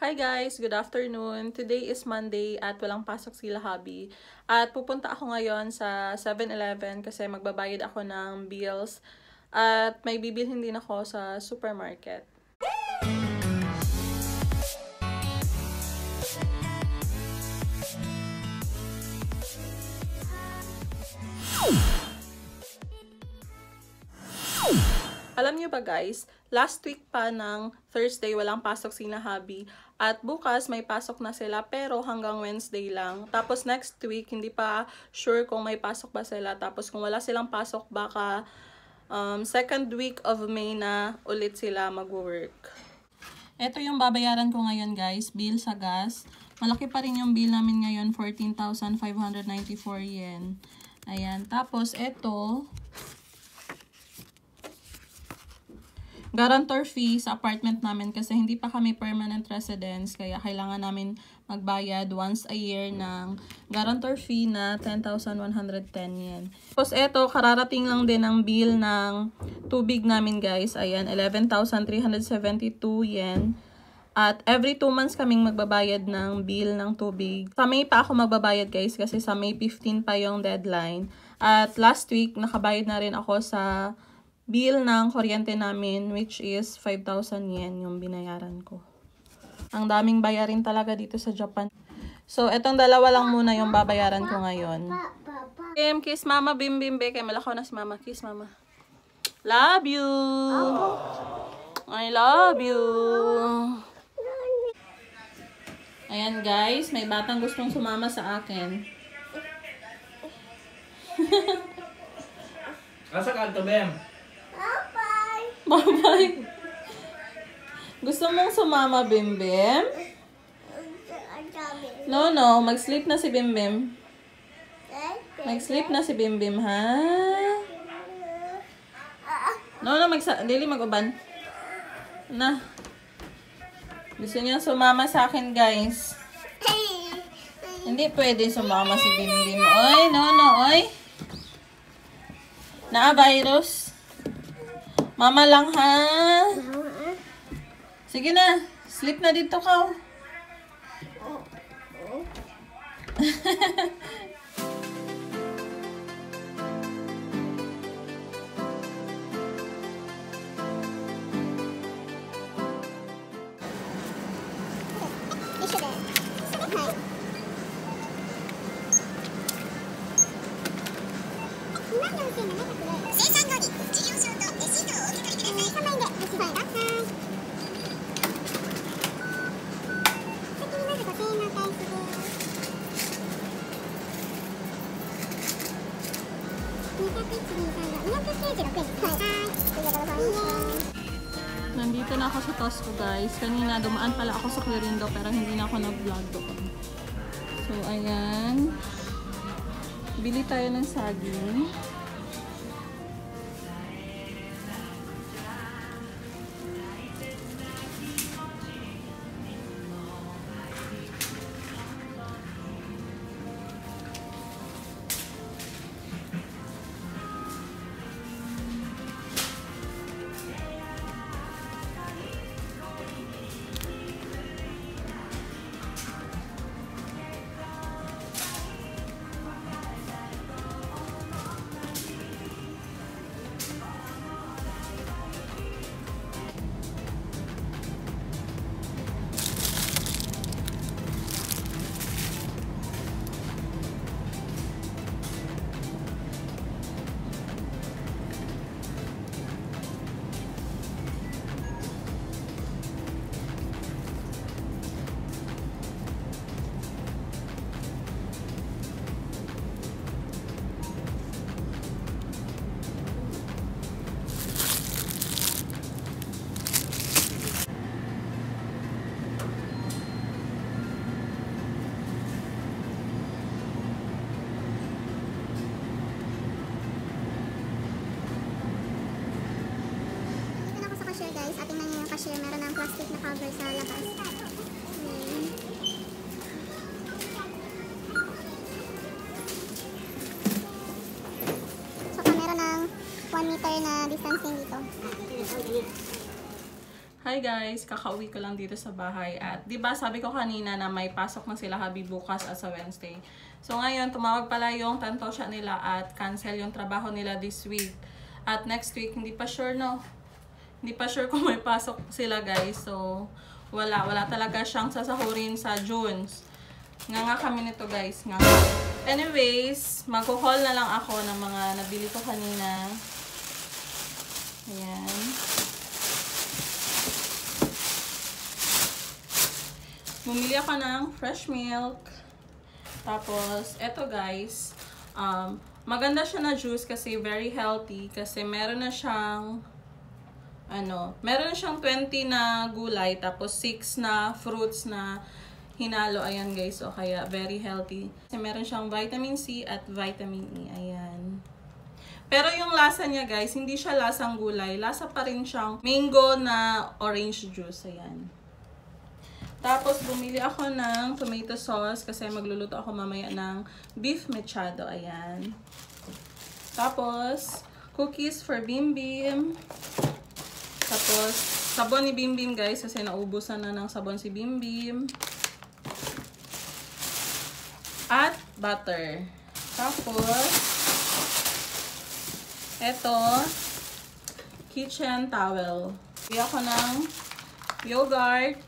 Hi guys! Good afternoon! Today is Monday at walang pasok sila hubby. At pupunta ako ngayon sa 7-Eleven kasi magbabayad ako ng bills. At may bibilhin din ako sa supermarket. Alam niyo ba guys, last week pa ng Thursday walang pasok sina hubby at bukas may pasok na sila pero hanggang Wednesday lang. Tapos next week hindi pa sure kung may pasok ba sila. Tapos kung wala silang pasok baka um, second week of May na ulit sila mag-work. Ito yung babayaran ko ngayon guys, bill sa gas. Malaki pa rin yung bill namin ngayon, 14,594 yen. Ayan, tapos ito, guarantor fee sa apartment namin kasi hindi pa kami permanent residents kaya kailangan namin magbayad once a year ng guarantor fee na 10,110 yen. Tapos eto, kararating lang din ang bill ng tubig namin guys. Ayan, 11,372 yen. At every 2 months kaming magbabayad ng bill ng tubig. Sa May pa ako magbabayad guys kasi sa May 15 pa yung deadline. At last week, nakabayad na rin ako sa bill ng kuryente namin which is 5,000 yen yung binayaran ko. Ang daming bayarin talaga dito sa Japan. So, etong dalawa lang muna yung babayaran ko ngayon. Kim, kiss mama, bim bim be. Kaya malakaw na si mama. Kiss mama. Love you! I love you! Ayan guys, may batang gustong sumama sa akin. Asa ka to, Bem? Bye-bye. Gusto mong sumama, Bim Bim? No, no. Mag-sleep na si Bim Bim. Mag-sleep na si Bim Bim, ha? No, no. Mag Lili, mag-uban. Na. Gusto niya sumama sa akin, guys. Hindi pwede sumama si Bim Bim. Oy, no, no, oy. Na-virus. Mama lang, ha? Sige na. Sleep na dito ka. oh. Nandito na ako sa Tosco guys. Kanina dumaan pala ako sa Quirindo pero hindi na ako nag-vlog doon. So ayan. Bili tayo ng saging. Cashier. Meron ng plastic na cover sa labas. Ayan. Saka meron ng 1 meter na distancing dito. Hi guys, kakauwi ko lang dito sa bahay at 'di ba sabi ko kanina na may pasok na sila habi bukas at sa Wednesday. So ngayon tumawag pala yung tanto siya nila at cancel yung trabaho nila this week. At next week hindi pa sure no. Hindi pa sure kung may pasok sila guys. So wala wala talaga siyang sasahurin sa June. Nga nga kami nito guys, nga. Anyways, magko-haul na lang ako ng mga nabili ko kanina. Ayan. Bumili ako ng fresh milk. Tapos, eto guys, um, maganda siya na juice kasi very healthy. Kasi meron na siyang, ano, meron siyang 20 na gulay. Tapos 6 na fruits na hinalo. Ayan guys, o kaya very healthy. Kasi meron siyang vitamin C at vitamin E. Ayan. Pero yung lasa niya guys, hindi siya lasang gulay. Lasa pa rin siyang mango na orange juice. Ayan. Tapos, bumili ako ng tomato sauce kasi magluluto ako mamaya ng beef mechado. Ayan. Tapos, cookies for Bim Bim. Tapos, sabon ni Bim Bim guys kasi naubusan na ng sabon si Bim Bim. At butter. Tapos, eto, kitchen towel. Bili ako ng yogurt.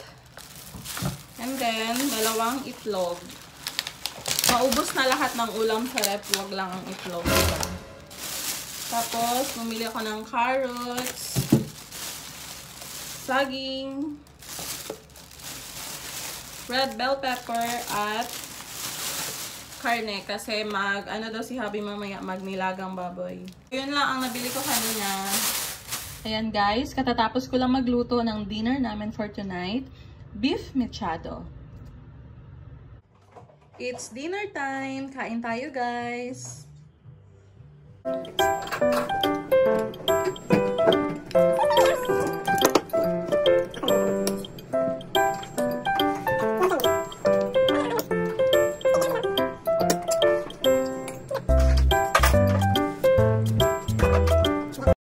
And then, dalawang itlog. Maubos na lahat ng ulam sa rep. Huwag lang ang itlog. Tapos, bumili ako ng carrots, saging, red bell pepper, at karne. Kasi mag, ano daw si Habi mamaya, magnilagang baboy. Yun lang ang nabili ko kanina. Ayan guys, katatapos ko lang magluto ng dinner namin for tonight beef mechado. It's dinner time. Kain tayo, guys.